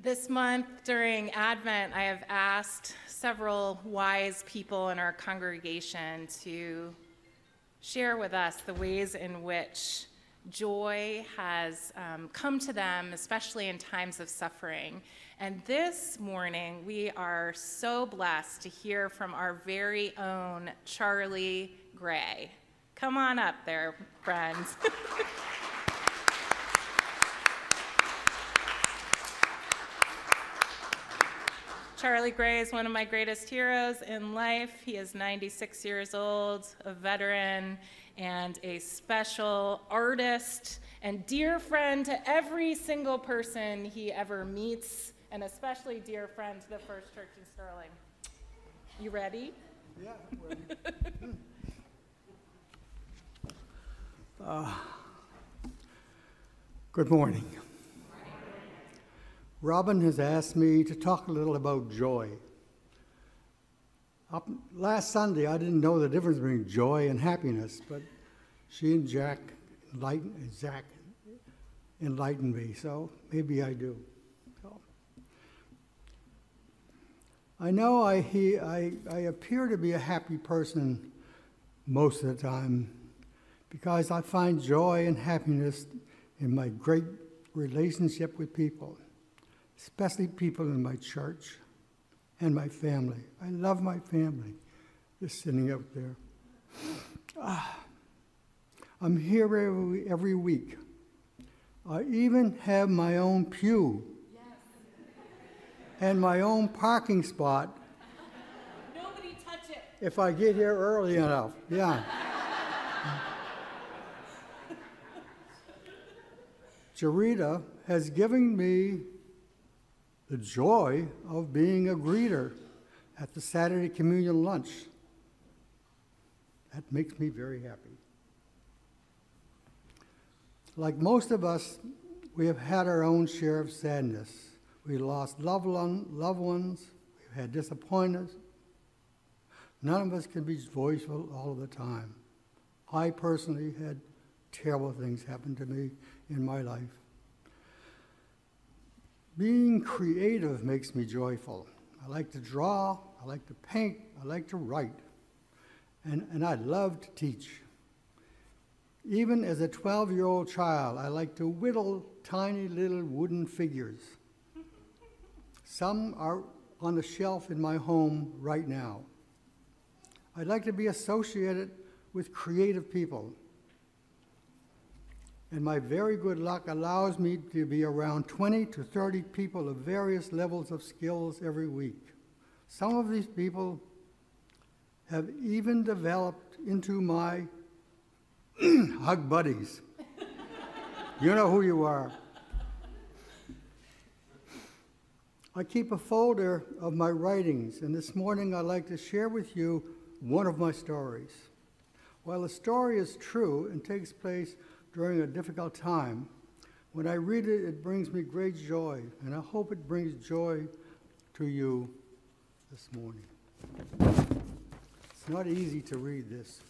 This month during Advent, I have asked several wise people in our congregation to share with us the ways in which joy has um, come to them, especially in times of suffering. And this morning, we are so blessed to hear from our very own Charlie Gray. Come on up there, friends. Charlie Gray is one of my greatest heroes in life. He is 96 years old, a veteran, and a special artist and dear friend to every single person he ever meets, and especially dear friend to the First Church in Sterling. You ready? Yeah, ready. uh, good morning. Robin has asked me to talk a little about joy. Up, last Sunday, I didn't know the difference between joy and happiness, but she and Jack enlightened, Zach enlightened me, so maybe I do. So, I know I, he, I, I appear to be a happy person most of the time because I find joy and happiness in my great relationship with people especially people in my church and my family. I love my family, just sitting out there. Ah, I'm here every, every week. I even have my own pew yes. and my own parking spot. Nobody touch it. If I get here early enough, yeah. Jarita has given me the joy of being a greeter at the Saturday communion lunch. That makes me very happy. Like most of us, we have had our own share of sadness. We lost loved, one, loved ones, we've had disappointments. None of us can be joyful all the time. I personally had terrible things happen to me in my life. Being creative makes me joyful. I like to draw, I like to paint, I like to write, and, and I love to teach. Even as a 12 year old child, I like to whittle tiny little wooden figures. Some are on the shelf in my home right now. I'd like to be associated with creative people and my very good luck allows me to be around 20 to 30 people of various levels of skills every week. Some of these people have even developed into my hug buddies. you know who you are. I keep a folder of my writings, and this morning I'd like to share with you one of my stories. While the story is true and takes place during a difficult time. When I read it, it brings me great joy, and I hope it brings joy to you this morning. It's not easy to read this,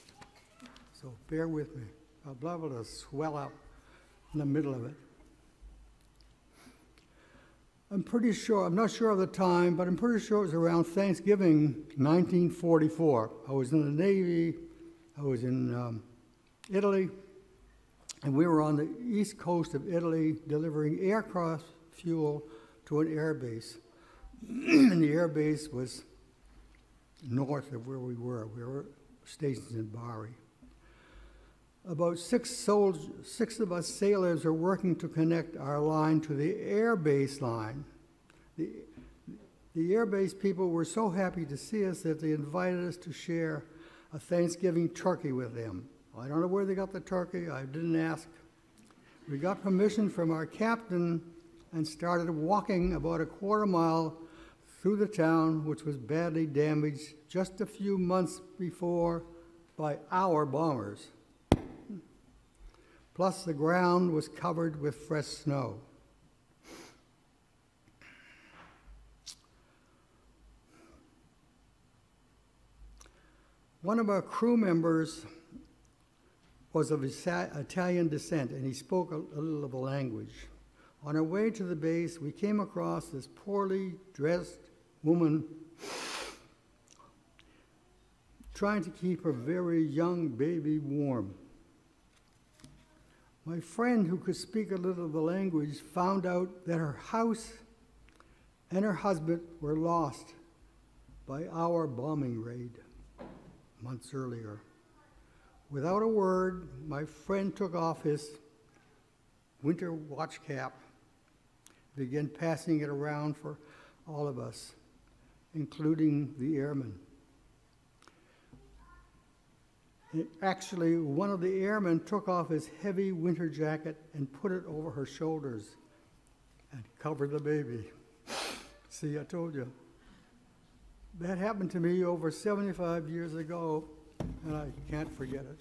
so bear with me. I'll be able to swell up in the middle of it. I'm pretty sure, I'm not sure of the time, but I'm pretty sure it was around Thanksgiving 1944. I was in the Navy, I was in um, Italy, and we were on the east coast of Italy delivering aircraft fuel to an air base. and the air base was north of where we were. We were stationed in Bari. About six, soldiers, six of us sailors are working to connect our line to the air base line. The, the air base people were so happy to see us that they invited us to share a Thanksgiving turkey with them. I don't know where they got the turkey. I didn't ask. We got permission from our captain and started walking about a quarter mile through the town, which was badly damaged just a few months before by our bombers. Plus, the ground was covered with fresh snow. One of our crew members was of Italian descent, and he spoke a, little of the language. On our way to the base, we came across this poorly dressed woman trying to keep her very young baby warm. My friend, who could speak a little of the language, found out that her house and her husband were lost by our bombing raid months earlier. Without a word, my friend took off his winter watch cap, began passing it around for all of us, including the airmen. Actually, one of the airmen took off his heavy winter jacket and put it over her shoulders and covered the baby. See, I told you. That happened to me over 75 years ago, and I can't forget it.